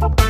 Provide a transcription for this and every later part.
Bye.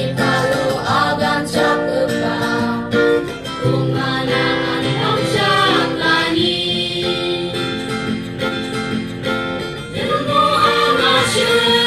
should.